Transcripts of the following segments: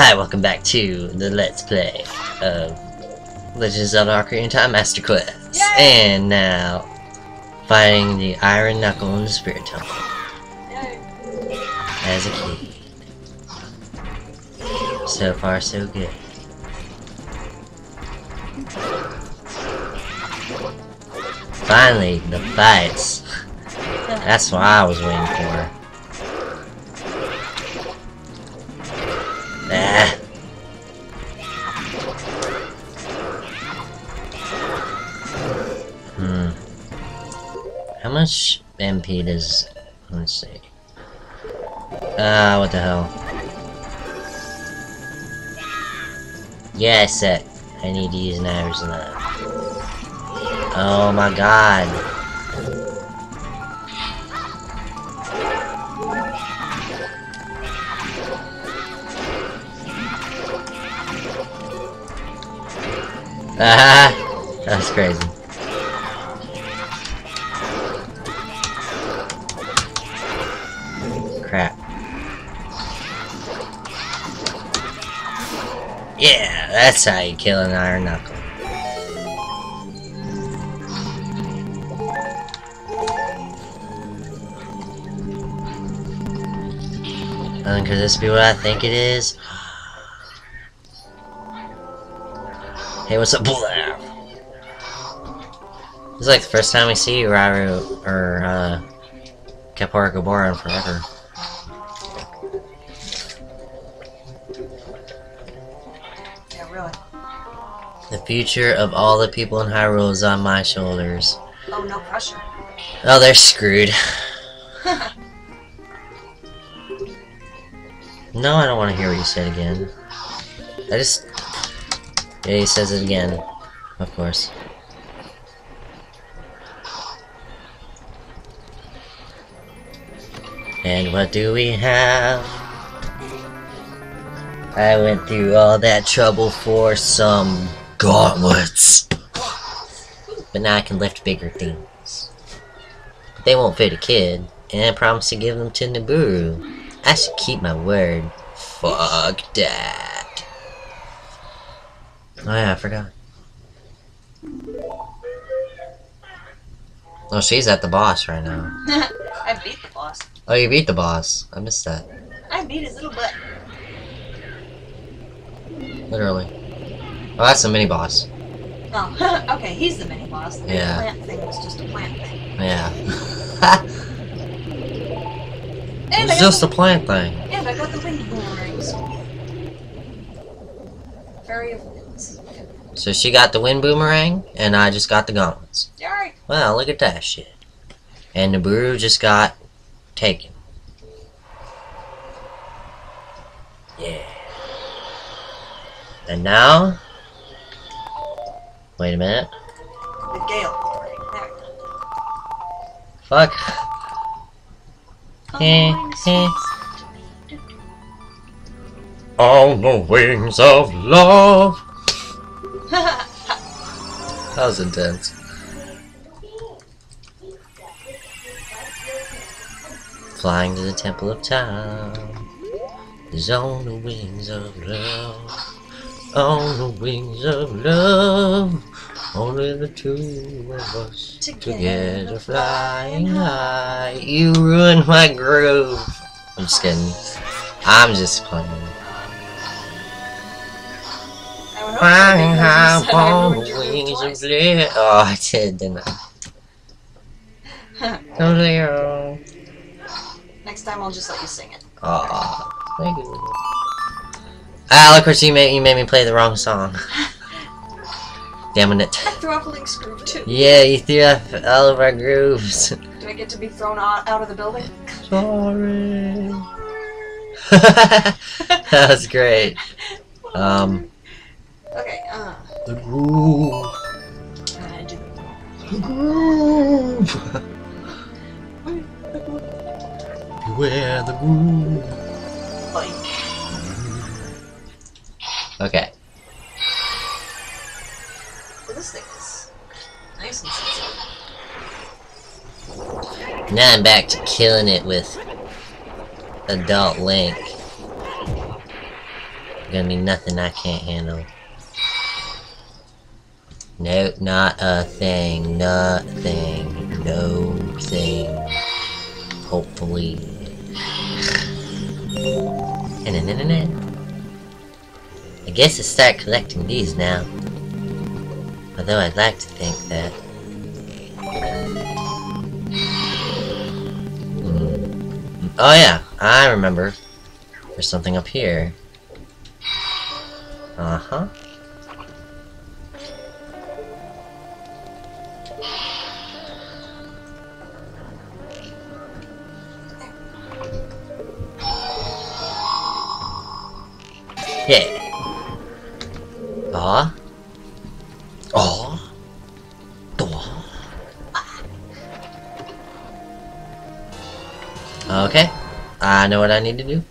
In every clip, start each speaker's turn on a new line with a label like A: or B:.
A: Hi, welcome back to the Let's Play of Legend of Zelda Ocarina of Time Master Quest.
B: Yay!
A: And now, fighting the Iron Knuckle in the Spirit Temple as a kid. So far, so good. Finally, the fights. That's what I was waiting for. Much MP does... Let's see. Ah, what the hell. Yeah, I I need to use an average that. Oh my god. Ah, that's crazy. Crap. Yeah, that's how you kill an iron knuckle. And could this be what I think it is? Hey, what's up, Blah? This is like the first time we see Rauru or uh, Kaepora Gaebora in forever. The future of all the people in Hyrule is on my shoulders.
B: Oh, no pressure.
A: Oh, they're screwed. No, I don't want to hear what you said again. I just... Yeah, he says it again. Of course. And what do we have? I went through all that trouble for some gauntlets. But now I can lift bigger things. But they won't fit a kid, and I promised to give them to Nabooru. I should keep my word. Fuck that. Oh yeah, I forgot. Oh, she's at the boss right now.
B: I beat the boss.
A: Oh, you beat the boss. I missed that.
B: I beat his little butt.
A: Literally. Oh, that's the mini boss.
B: Oh, okay, he's the mini boss. The
A: Yeah.
B: plant thing was just a plant thing.
A: Yeah. it's
B: I
A: just a plant thing.
B: and I got the wind boomerangs. Fairy of winds.
A: So she got the wind boomerang, and I just got the gauntlets.
B: Alright.
A: Well, look at that shit. And Nabooru just got taken. Yeah. And now... Wait a minute.
B: The gale. Right
A: Fuck.
B: there.
A: Eh, eh. On the wings of love.
B: one.
A: That was intense. Flying to the Temple of Time is on the wings of love. On the wings of love. Only the two of us
B: Together
A: together flying high. You ruined my groove. I'm just kidding. I'm just playing.
B: I would hope
A: Flying high
B: so, because you said I
A: on the wings of love. Oh, I did, didn't I?
B: Next time I'll just let you sing it.
A: Aw, thank you. Ah, look what you made. You made me play the wrong song. Damn it.
B: I threw off Link's groove too.
A: Yeah, you threw off all of our grooves.
B: Do I get to be thrown out, out of the building?
A: Sorry. that was great. Um,
B: Okay, uh,
A: the groove.
B: I do.
A: The groove. Beware the groove.
B: Like,
A: Okay.
B: well, this thing is nice and sensitive.
A: Now I'm back to killing it with adult Link. Gonna be nothing I can't handle. No, not a thing. Nothing. No thing. Hopefully. I guess I start collecting these now. Although I'd like to think that. Hmm. Oh yeah, I remember. There's something up here. Uh-huh. Oh. Oh. Okay. I know what I need to do.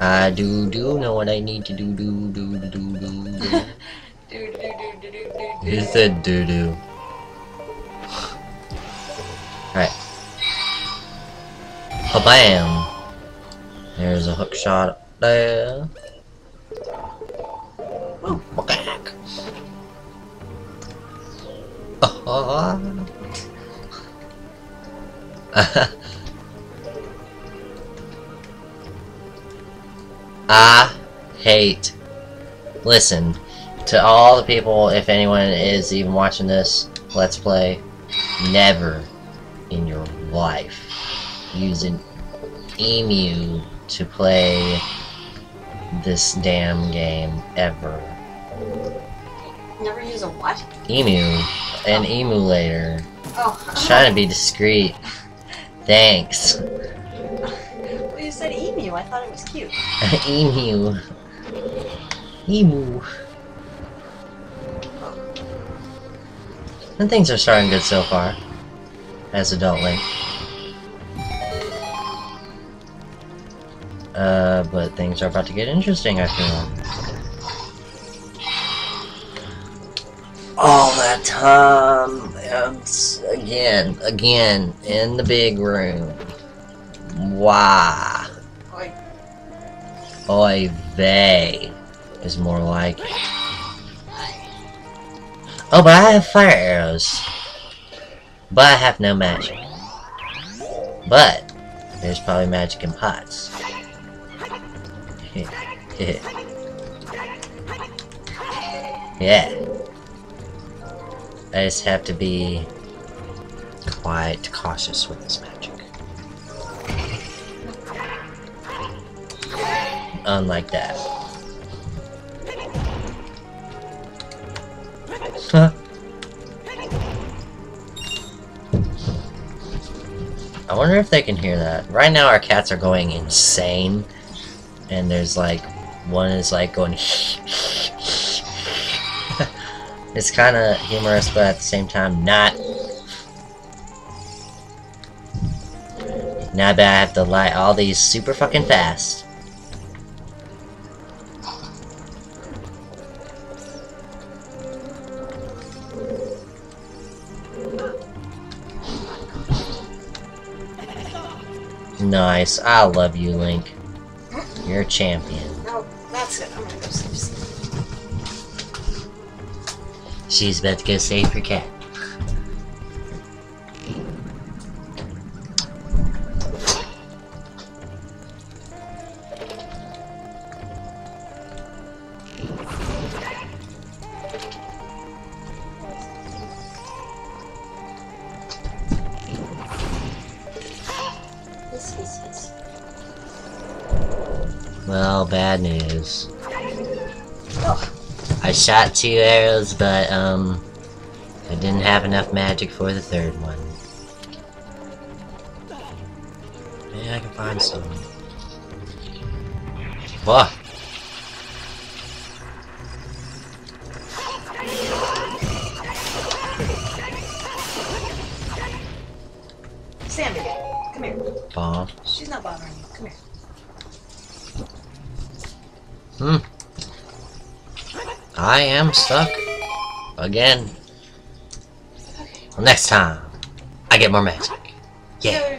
A: I do do know what I need to do do do do do do.
B: do do do do do do.
A: He said doo doo. Alright. A bam! There's a hook shot up there. Ooh, back. Oh. I hate. Listen, to all the people, if anyone is even watching this Let's Play, never in your life use an emu to play this damn game ever.
B: Never use a what?
A: Emu, an emulator.
B: Oh.
A: Trying to be discreet. Thanks.
B: Well, you said emu. I thought it was cute.
A: Emu. Emu. And things are starting good so far. As Adult Link. Uh, but things are about to get interesting, I feel. All that time, and again, again, in the big room. Why? Oy vey is more like it. Oh, but I have fire arrows. But I have no magic. But there's probably magic in pots. yeah. I just have to be quite cautious with this magic. Unlike that. Huh. I wonder if they can hear that. Right now our cats are going insane. And there's like, one is like going It's kind of humorous, but at the same time not. Now bet I have to light all these super fucking fast. Nice. I love you, Link. You're a champion.
B: no, that's it. I'm gonna go sleep.
A: She's about to go save her cat. Well, bad news. I shot two arrows, but, um, I didn't have enough magic for the third one. Maybe I can find some. What?
B: Sammy, come here.
A: Bomb.
B: She's not bothering you. Come here.
A: Hmm. I am stuck. Again.
B: Okay.
A: Well, next time, I get more magic. Yeah.